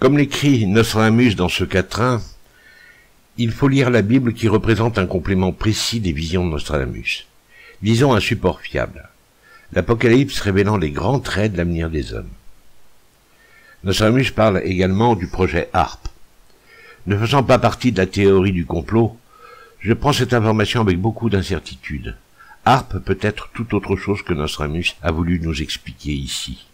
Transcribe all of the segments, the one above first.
Comme l'écrit Nostradamus dans ce quatrain, il faut lire la Bible qui représente un complément précis des visions de Nostradamus. Disons un support fiable. L'Apocalypse révélant les grands traits de l'avenir des hommes. Nostradamus parle également du projet HARP. Ne faisant pas partie de la théorie du complot, je prends cette information avec beaucoup d'incertitude. HARP peut être tout autre chose que Nostradamus a voulu nous expliquer ici.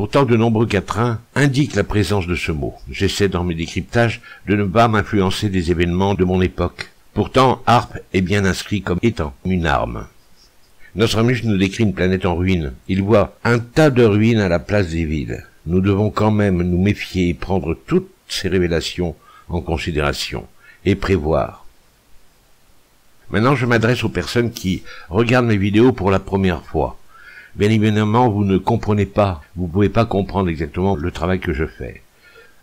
Pourtant, de nombreux quatrains indiquent la présence de ce mot. J'essaie dans mes décryptages de ne pas m'influencer des événements de mon époque. Pourtant, HARP est bien inscrit comme étant une arme. Nostradamus nous décrit une planète en ruine. Il voit un tas de ruines à la place des villes. Nous devons quand même nous méfier et prendre toutes ces révélations en considération et prévoir. Maintenant, je m'adresse aux personnes qui regardent mes vidéos pour la première fois. Bien évidemment, vous ne comprenez pas, vous ne pouvez pas comprendre exactement le travail que je fais.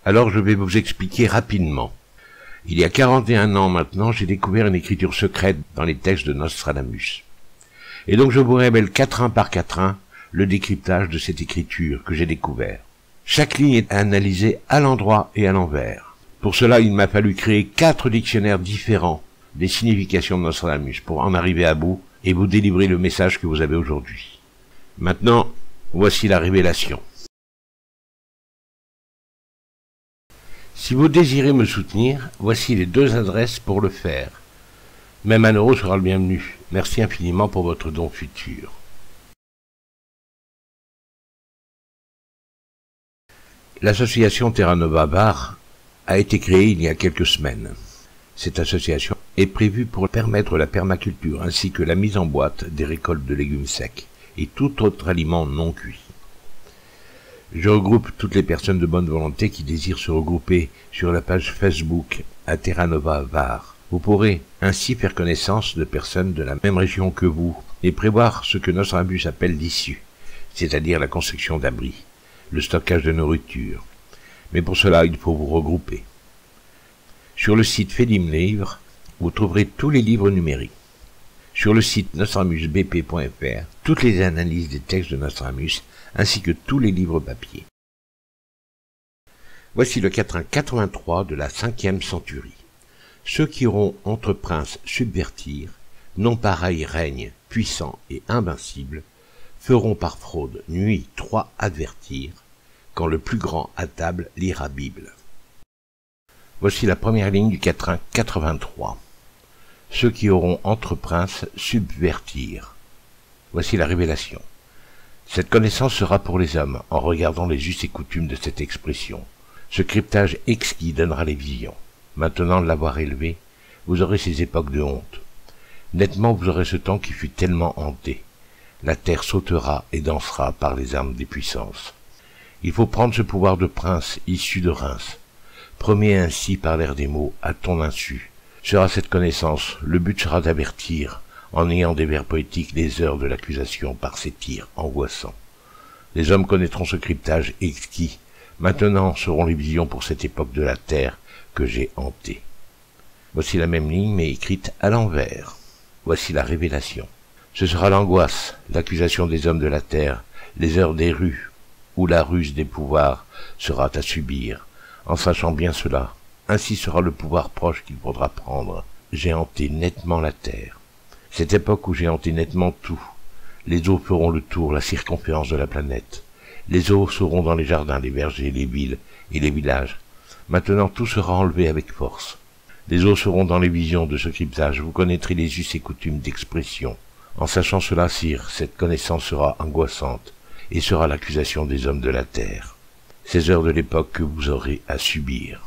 Alors, je vais vous expliquer rapidement. Il y a 41 ans maintenant, j'ai découvert une écriture secrète dans les textes de Nostradamus. Et donc, je vous révèle quatrain par quatrain le décryptage de cette écriture que j'ai découvert. Chaque ligne est analysée à l'endroit et à l'envers. Pour cela, il m'a fallu créer quatre dictionnaires différents des significations de Nostradamus pour en arriver à bout et vous délivrer le message que vous avez aujourd'hui. Maintenant, voici la révélation. Si vous désirez me soutenir, voici les deux adresses pour le faire. Même un euro sera le bienvenu. Merci infiniment pour votre don futur. L'association Terra Nova Bar a été créée il y a quelques semaines. Cette association est prévue pour permettre la permaculture ainsi que la mise en boîte des récoltes de légumes secs et tout autre aliment non cuit. Je regroupe toutes les personnes de bonne volonté qui désirent se regrouper sur la page Facebook à Terra Nova Var. Vous pourrez ainsi faire connaissance de personnes de la même région que vous et prévoir ce que notre abus appelle l'issue, c'est-à-dire la construction d'abris, le stockage de nourriture. Mais pour cela, il faut vous regrouper. Sur le site Fedim Livre, vous trouverez tous les livres numériques. Sur le site nostramusbp.fr, toutes les analyses des textes de Nostramus, ainsi que tous les livres papier. Voici le quatrain 83 de la cinquième centurie. Ceux qui auront entre princes subvertir, non pareil règne, puissant et invincible, feront par fraude nuit trois advertir, quand le plus grand à table lira Bible. Voici la première ligne du quatrain 83. Ceux qui auront entre princes subvertir. Voici la révélation. Cette connaissance sera pour les hommes, en regardant les us et coutumes de cette expression. Ce cryptage exquis donnera les visions. Maintenant l'avoir élevé, vous aurez ces époques de honte. Nettement vous aurez ce temps qui fut tellement hanté. La terre sautera et dansera par les armes des puissances. Il faut prendre ce pouvoir de prince issu de Reims, Premier ainsi par l'air des mots, à ton insu. Sera cette connaissance, le but sera d'avertir, en ayant des vers poétiques les heures de l'accusation par ces tirs angoissants. Les hommes connaîtront ce cryptage exquis. Maintenant seront les visions pour cette époque de la terre que j'ai hantée. Voici la même ligne, mais écrite à l'envers. Voici la révélation. Ce sera l'angoisse, l'accusation des hommes de la terre, les heures des rues, où la ruse des pouvoirs sera à subir, en sachant bien cela, ainsi sera le pouvoir proche qu'il faudra prendre. J'ai hanté nettement la terre. Cette époque où j'ai hanté nettement tout. Les eaux feront le tour, la circonférence de la planète. Les eaux seront dans les jardins, les vergers, les villes et les villages. Maintenant tout sera enlevé avec force. Les eaux seront dans les visions de ce cryptage. Vous connaîtrez les us et coutumes d'expression. En sachant cela, sire, cette connaissance sera angoissante et sera l'accusation des hommes de la terre ces heures de l'époque que vous aurez à subir.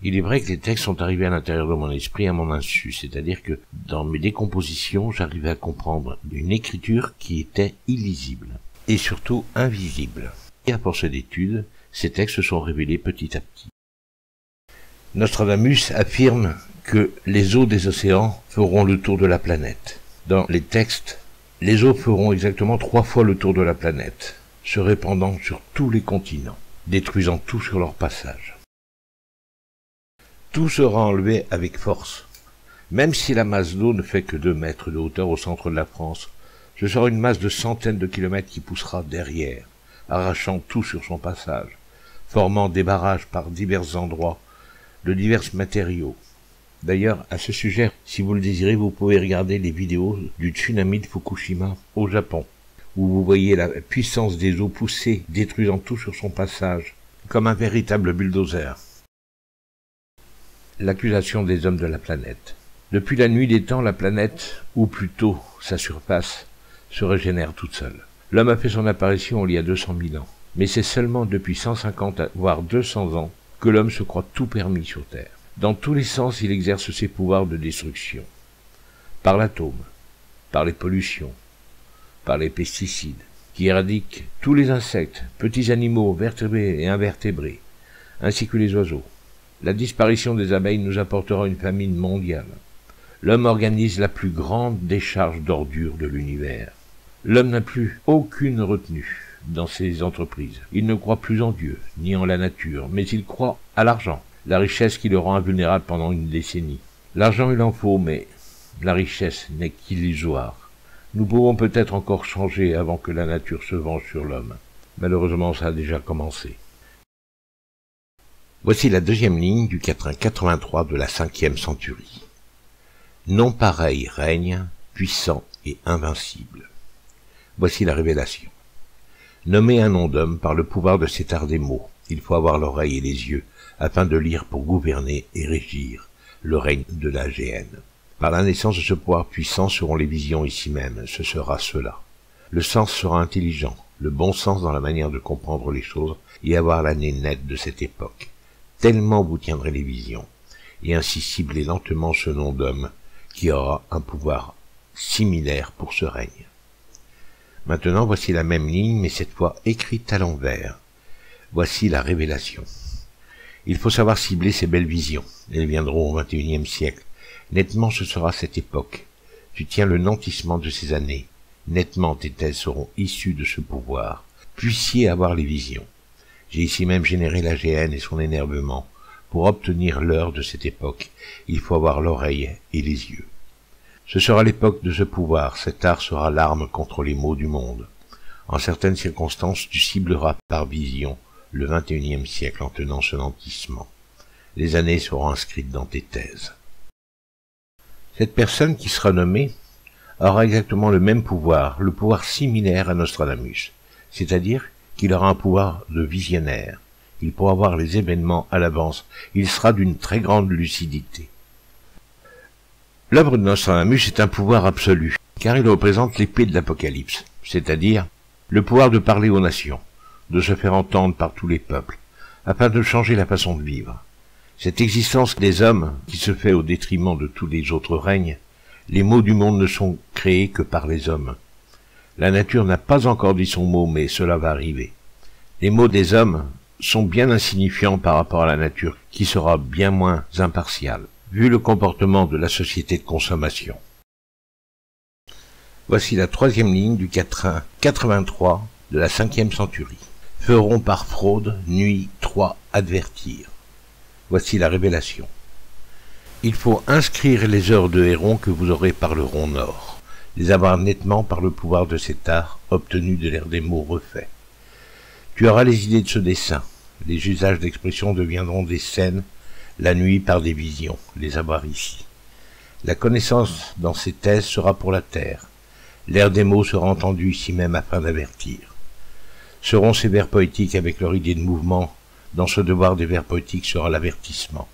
Il est vrai que les textes sont arrivés à l'intérieur de mon esprit à mon insu, c'est-à-dire que dans mes décompositions, j'arrivais à comprendre une écriture qui était illisible et surtout invisible. Et à force d'études, ces textes se sont révélés petit à petit. Nostradamus affirme que les eaux des océans feront le tour de la planète. Dans les textes, les eaux feront exactement trois fois le tour de la planète se répandant sur tous les continents, détruisant tout sur leur passage. Tout sera enlevé avec force. Même si la masse d'eau ne fait que deux mètres de hauteur au centre de la France, ce sera une masse de centaines de kilomètres qui poussera derrière, arrachant tout sur son passage, formant des barrages par divers endroits de divers matériaux. D'ailleurs, à ce sujet, si vous le désirez, vous pouvez regarder les vidéos du tsunami de Fukushima au Japon, où vous voyez la puissance des eaux poussées, détruisant tout sur son passage, comme un véritable bulldozer. L'accusation des hommes de la planète. Depuis la nuit des temps, la planète, ou plutôt sa surface, se régénère toute seule. L'homme a fait son apparition il y a 200 000 ans, mais c'est seulement depuis 150 voire 200 ans que l'homme se croit tout permis sur Terre. Dans tous les sens, il exerce ses pouvoirs de destruction. Par l'atome, par les pollutions, par les pesticides, qui éradiquent tous les insectes, petits animaux, vertébrés et invertébrés, ainsi que les oiseaux. La disparition des abeilles nous apportera une famine mondiale. L'homme organise la plus grande décharge d'ordures de l'univers. L'homme n'a plus aucune retenue dans ses entreprises. Il ne croit plus en Dieu, ni en la nature, mais il croit à l'argent, la richesse qui le rend invulnérable pendant une décennie. L'argent il en faut, mais la richesse n'est qu'illusoire. Nous pouvons peut-être encore changer avant que la nature se venge sur l'homme. Malheureusement, ça a déjà commencé. Voici la deuxième ligne du quatrain 83 de la cinquième centurie. Non pareil règne, puissant et invincible. Voici la révélation. Nommer un nom d'homme par le pouvoir de cet art des mots, il faut avoir l'oreille et les yeux, afin de lire pour gouverner et régir le règne de la GN. Par la naissance de ce pouvoir puissant seront les visions ici même, ce sera cela. Le sens sera intelligent, le bon sens dans la manière de comprendre les choses et avoir l'année nette de cette époque tellement vous tiendrez les visions, et ainsi cibler lentement ce nom d'homme qui aura un pouvoir similaire pour ce règne. Maintenant voici la même ligne, mais cette fois écrite à l'envers. Voici la révélation. Il faut savoir cibler ces belles visions. Elles viendront au XXIe siècle. Nettement ce sera cette époque. Tu tiens le nantissement de ces années. Nettement tes thèses seront issues de ce pouvoir. Puissiez avoir les visions. J'ai ici même généré la GN et son énervement. Pour obtenir l'heure de cette époque, il faut avoir l'oreille et les yeux. Ce sera l'époque de ce pouvoir, cet art sera l'arme contre les maux du monde. En certaines circonstances, tu cibleras par vision le XXIe siècle en tenant ce nantissement. Les années seront inscrites dans tes thèses. Cette personne qui sera nommée aura exactement le même pouvoir, le pouvoir similaire à Nostradamus, c'est-à-dire qu'il aura un pouvoir de visionnaire. Il pourra voir les événements à l'avance. Il sera d'une très grande lucidité. L'œuvre de Nostradamus est un pouvoir absolu, car il représente l'épée de l'Apocalypse, c'est-à-dire le pouvoir de parler aux nations, de se faire entendre par tous les peuples, afin de changer la façon de vivre. Cette existence des hommes, qui se fait au détriment de tous les autres règnes, les mots du monde ne sont créés que par les hommes. La nature n'a pas encore dit son mot, mais cela va arriver. Les mots des hommes sont bien insignifiants par rapport à la nature, qui sera bien moins impartiale, vu le comportement de la société de consommation. Voici la troisième ligne du quatrain 83 de la cinquième centurie. Feront par fraude, nuit, trois, advertir. Voici la révélation. Il faut inscrire les heures de héron que vous aurez par le rond nord les avoir nettement par le pouvoir de cet art obtenu de l'air des mots refaits. Tu auras les idées de ce dessin. Les usages d'expression deviendront des scènes, la nuit par des visions, les avoir ici. La connaissance dans ces thèses sera pour la terre. L'air des mots sera entendu ici même afin d'avertir. Seront ces vers poétiques avec leur idée de mouvement, dans ce devoir des vers poétiques sera l'avertissement,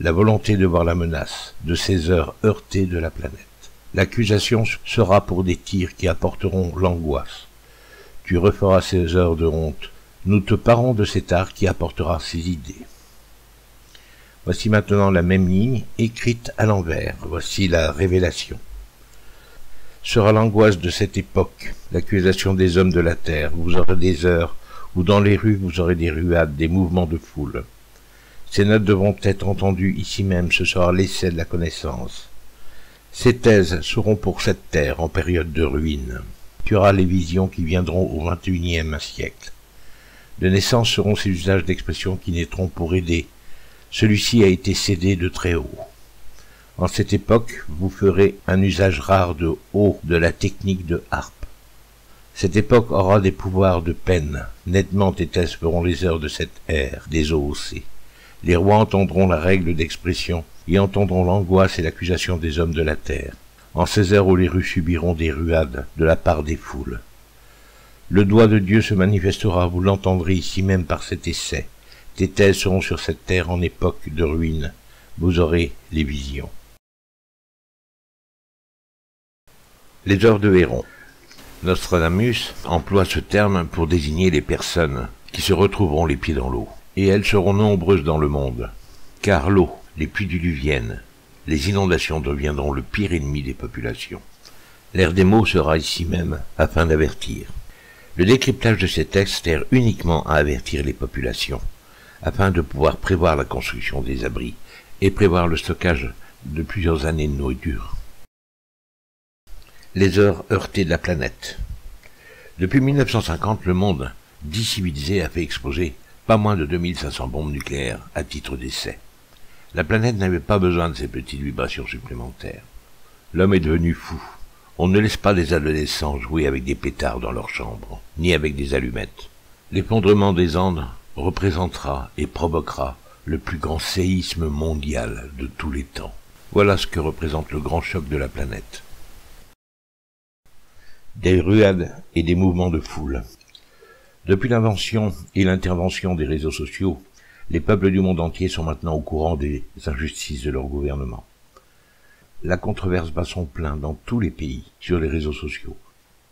la volonté de voir la menace de ces heures heurtées de la planète. L'accusation sera pour des tirs qui apporteront l'angoisse. Tu referas ces heures de honte. Nous te parons de cet art qui apportera ces idées. Voici maintenant la même ligne écrite à l'envers. Voici la révélation. Sera l'angoisse de cette époque, l'accusation des hommes de la terre. Vous aurez des heures où dans les rues vous aurez des ruades, des mouvements de foule. Ces notes devront être entendues ici même, ce sera l'essai de la connaissance. Ces thèses seront pour cette terre en période de ruine. Tu auras les visions qui viendront au XXIe siècle. De naissance seront ces usages d'expression qui naîtront pour aider. Celui-ci a été cédé de très haut. En cette époque, vous ferez un usage rare de haut de la technique de harpe. Cette époque aura des pouvoirs de peine. Nettement Tétès feront les heures de cette ère des OOC. Les rois entendront la règle d'expression et entendront l'angoisse et l'accusation des hommes de la terre, en ces heures où les rues subiront des ruades de la part des foules. Le doigt de Dieu se manifestera, vous l'entendrez ici même par cet essai. Tes thèses seront sur cette terre en époque de ruine. Vous aurez les visions. Les heures de Héron. Nostradamus emploie ce terme pour désigner les personnes qui se retrouveront les pieds dans l'eau. Et elles seront nombreuses dans le monde. Car l'eau, les pluies diluviennes, les inondations deviendront le pire ennemi des populations. L'air des mots sera ici même afin d'avertir. Le décryptage de ces textes sert uniquement à avertir les populations, afin de pouvoir prévoir la construction des abris et prévoir le stockage de plusieurs années de nourriture. Les heures heurtées de la planète. Depuis 1950, le monde civilisé a fait exploser pas moins de 2500 bombes nucléaires à titre d'essai. La planète n'avait pas besoin de ces petites vibrations supplémentaires. L'homme est devenu fou. On ne laisse pas des adolescents jouer avec des pétards dans leur chambre, ni avec des allumettes. L'effondrement des Andes représentera et provoquera le plus grand séisme mondial de tous les temps. Voilà ce que représente le grand choc de la planète. Des ruades et des mouvements de foule. Depuis l'invention et l'intervention des réseaux sociaux, les peuples du monde entier sont maintenant au courant des injustices de leur gouvernement. La controverse bat son plein dans tous les pays sur les réseaux sociaux.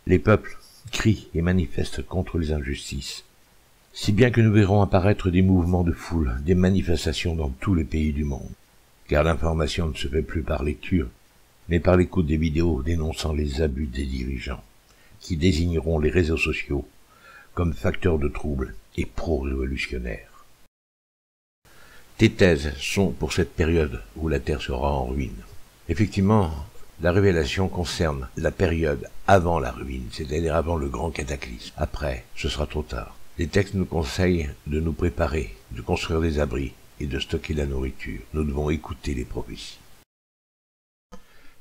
Les peuples crient et manifestent contre les injustices. Si bien que nous verrons apparaître des mouvements de foule, des manifestations dans tous les pays du monde. Car l'information ne se fait plus par lecture, mais par l'écoute des vidéos dénonçant les abus des dirigeants, qui désigneront les réseaux sociaux comme facteurs de trouble et pro-révolutionnaires. Tes thèses sont pour cette période où la Terre sera en ruine. Effectivement, la révélation concerne la période avant la ruine, c'est-à-dire avant le grand cataclysme. Après, ce sera trop tard. Les textes nous conseillent de nous préparer, de construire des abris et de stocker la nourriture. Nous devons écouter les prophéties.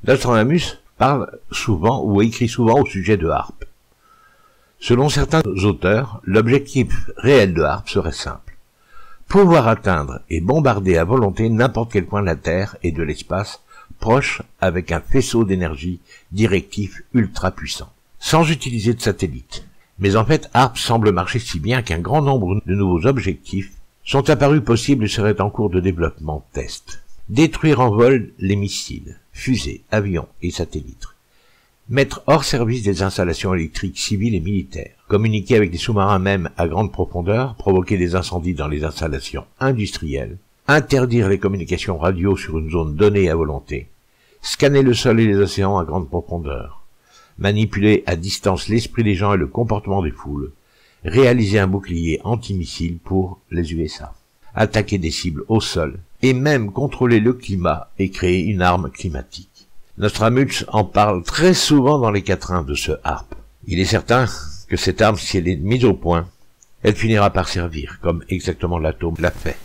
Nostradamus parle souvent ou écrit souvent au sujet de harpe. Selon certains auteurs, l'objectif réel de harpe serait simple. Pouvoir atteindre et bombarder à volonté n'importe quel point de la Terre et de l'espace proche avec un faisceau d'énergie directif ultra puissant, sans utiliser de satellite. Mais en fait, ARP semble marcher si bien qu'un grand nombre de nouveaux objectifs sont apparus possibles et seraient en cours de développement test. Détruire en vol les missiles, fusées, avions et satellites. Mettre hors service des installations électriques civiles et militaires. Communiquer avec des sous-marins même à grande profondeur, provoquer des incendies dans les installations industrielles, interdire les communications radio sur une zone donnée à volonté, scanner le sol et les océans à grande profondeur, manipuler à distance l'esprit des gens et le comportement des foules, réaliser un bouclier antimissile pour les USA, attaquer des cibles au sol, et même contrôler le climat et créer une arme climatique. Nostramus en parle très souvent dans les quatrains de ce harpe. Il est certain que cette arme, si elle est mise au point, elle finira par servir, comme exactement l'atome l'a fait.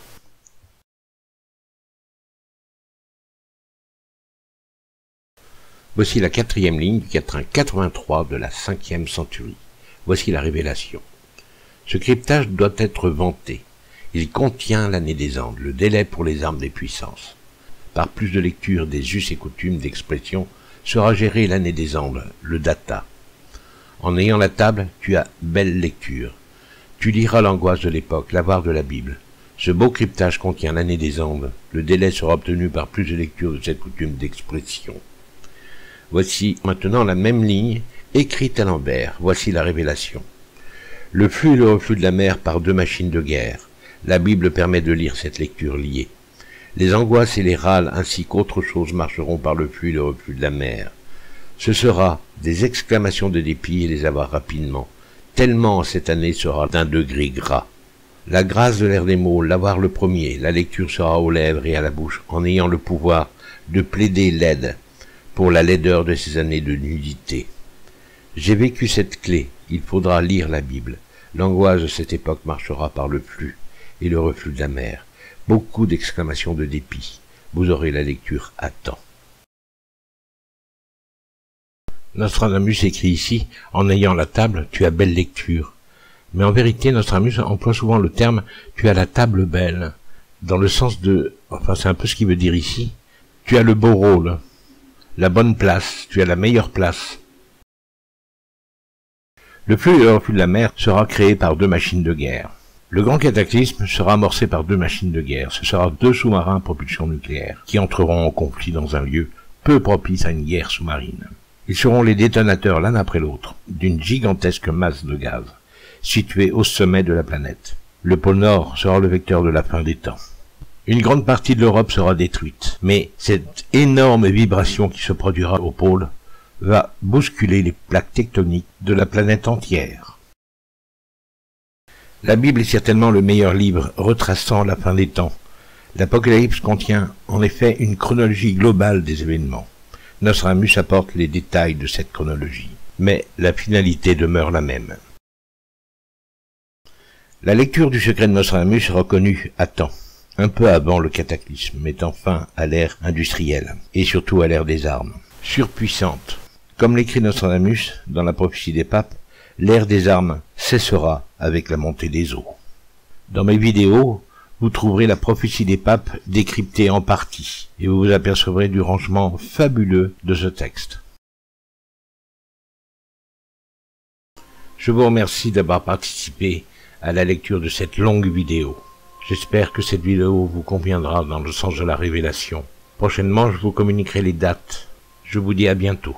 Voici la quatrième ligne du quatrain 83 de la cinquième centurie. Voici la révélation. Ce cryptage doit être vanté. Il contient l'année des Andes, le délai pour les armes des puissances. Par plus de lecture des us et coutumes d'expression sera géré l'année des Andes, le data. En ayant la table, tu as belle lecture. Tu liras l'angoisse de l'époque, l'avoir de la Bible. Ce beau cryptage contient l'année des Andes. Le délai sera obtenu par plus de lecture de cette coutume d'expression. Voici maintenant la même ligne, écrite à l'envers. Voici la révélation. Le flux et le reflux de la mer par deux machines de guerre. La Bible permet de lire cette lecture liée. Les angoisses et les râles ainsi qu'autre chose marcheront par le flux et le reflux de la mer. Ce sera des exclamations de dépit et les avoir rapidement, tellement cette année sera d'un degré gras. La grâce de l'air des mots, l'avoir le premier, la lecture sera aux lèvres et à la bouche, en ayant le pouvoir de plaider l'aide, pour la laideur de ces années de nudité. J'ai vécu cette clé, il faudra lire la Bible. L'angoisse de cette époque marchera par le flux et le reflux de la mer. Beaucoup d'exclamations de dépit. Vous aurez la lecture à temps. Nostradamus écrit ici, en ayant la table, tu as belle lecture. Mais en vérité, Nostradamus emploie souvent le terme tu as la table belle, dans le sens de, enfin c'est un peu ce qu'il veut dire ici, tu as le beau rôle, la bonne place, tu as la meilleure place. Le flux et le reflux de la mer sera créé par deux machines de guerre. Le grand cataclysme sera amorcé par deux machines de guerre. Ce sera deux sous-marins à propulsion nucléaire qui entreront en conflit dans un lieu peu propice à une guerre sous-marine. Ils seront les détonateurs l'un après l'autre d'une gigantesque masse de gaz située au sommet de la planète. Le pôle Nord sera le vecteur de la fin des temps. Une grande partie de l'Europe sera détruite, mais cette énorme vibration qui se produira au pôle va bousculer les plaques tectoniques de la planète entière. La Bible est certainement le meilleur livre retraçant la fin des temps. L'Apocalypse contient en effet une chronologie globale des événements. Nostradamus apporte les détails de cette chronologie, mais la finalité demeure la même. La lecture du secret de Nostradamus sera connue à temps, un peu avant le cataclysme, mettant fin à l'ère industrielle, et surtout à l'ère des armes, surpuissante. Comme l'écrit Nostradamus dans la prophétie des papes, l'ère des armes cessera avec la montée des eaux. Dans mes vidéos, vous trouverez la prophétie des papes décryptée en partie, et vous vous apercevrez du rangement fabuleux de ce texte. Je vous remercie d'avoir participé à la lecture de cette longue vidéo. J'espère que cette vidéo vous conviendra dans le sens de la révélation. Prochainement, je vous communiquerai les dates. Je vous dis à bientôt.